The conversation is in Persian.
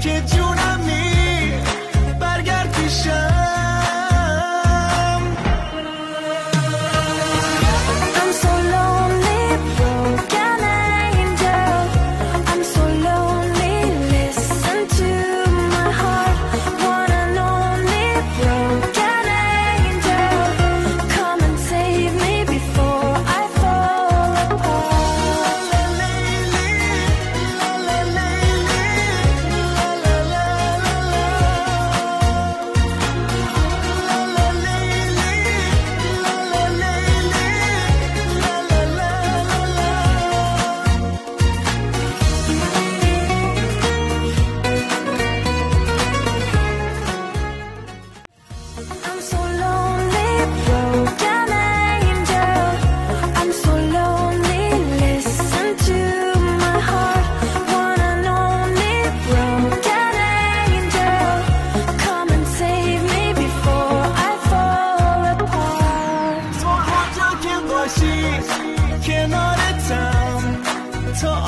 Did you? باشی کنارتم تا